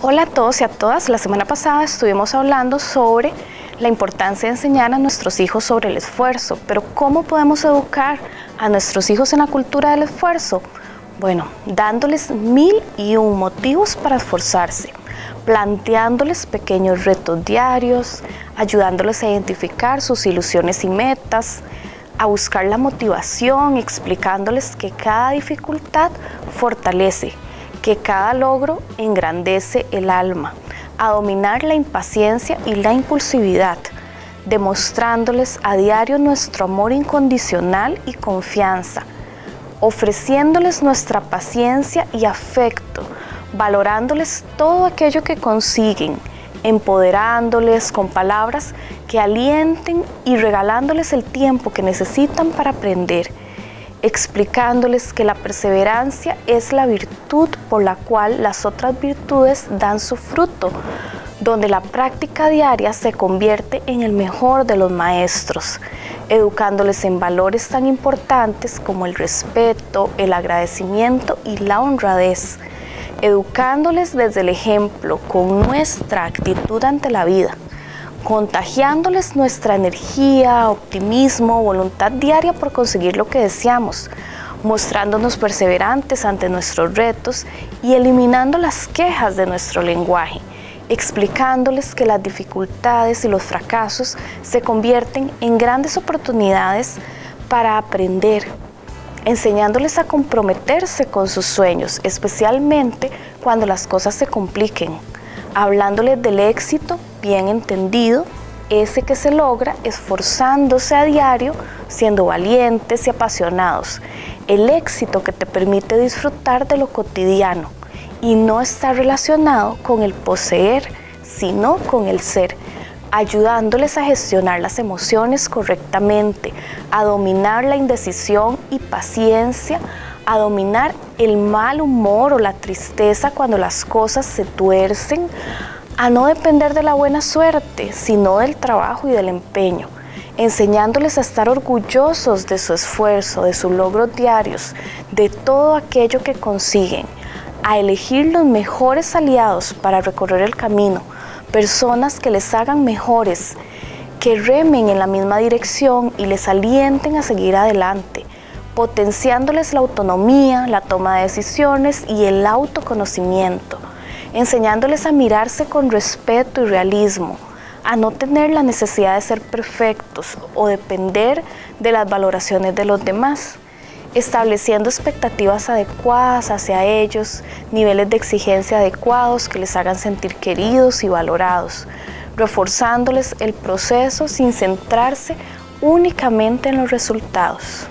Hola a todos y a todas. La semana pasada estuvimos hablando sobre la importancia de enseñar a nuestros hijos sobre el esfuerzo, pero ¿cómo podemos educar a nuestros hijos en la cultura del esfuerzo? Bueno, dándoles mil y un motivos para esforzarse, planteándoles pequeños retos diarios, ayudándoles a identificar sus ilusiones y metas, a buscar la motivación, explicándoles que cada dificultad fortalece que cada logro engrandece el alma, a dominar la impaciencia y la impulsividad, demostrándoles a diario nuestro amor incondicional y confianza, ofreciéndoles nuestra paciencia y afecto, valorándoles todo aquello que consiguen, empoderándoles con palabras que alienten y regalándoles el tiempo que necesitan para aprender explicándoles que la perseverancia es la virtud por la cual las otras virtudes dan su fruto, donde la práctica diaria se convierte en el mejor de los maestros, educándoles en valores tan importantes como el respeto, el agradecimiento y la honradez, educándoles desde el ejemplo con nuestra actitud ante la vida contagiándoles nuestra energía, optimismo, voluntad diaria por conseguir lo que deseamos, mostrándonos perseverantes ante nuestros retos y eliminando las quejas de nuestro lenguaje, explicándoles que las dificultades y los fracasos se convierten en grandes oportunidades para aprender, enseñándoles a comprometerse con sus sueños, especialmente cuando las cosas se compliquen hablándoles del éxito bien entendido, ese que se logra esforzándose a diario, siendo valientes y apasionados. El éxito que te permite disfrutar de lo cotidiano y no está relacionado con el poseer, sino con el ser, ayudándoles a gestionar las emociones correctamente, a dominar la indecisión y paciencia, a dominar el mal humor o la tristeza cuando las cosas se tuercen, a no depender de la buena suerte, sino del trabajo y del empeño, enseñándoles a estar orgullosos de su esfuerzo, de sus logros diarios, de todo aquello que consiguen, a elegir los mejores aliados para recorrer el camino, personas que les hagan mejores, que remen en la misma dirección y les alienten a seguir adelante potenciándoles la autonomía, la toma de decisiones y el autoconocimiento, enseñándoles a mirarse con respeto y realismo, a no tener la necesidad de ser perfectos o depender de las valoraciones de los demás, estableciendo expectativas adecuadas hacia ellos, niveles de exigencia adecuados que les hagan sentir queridos y valorados, reforzándoles el proceso sin centrarse únicamente en los resultados.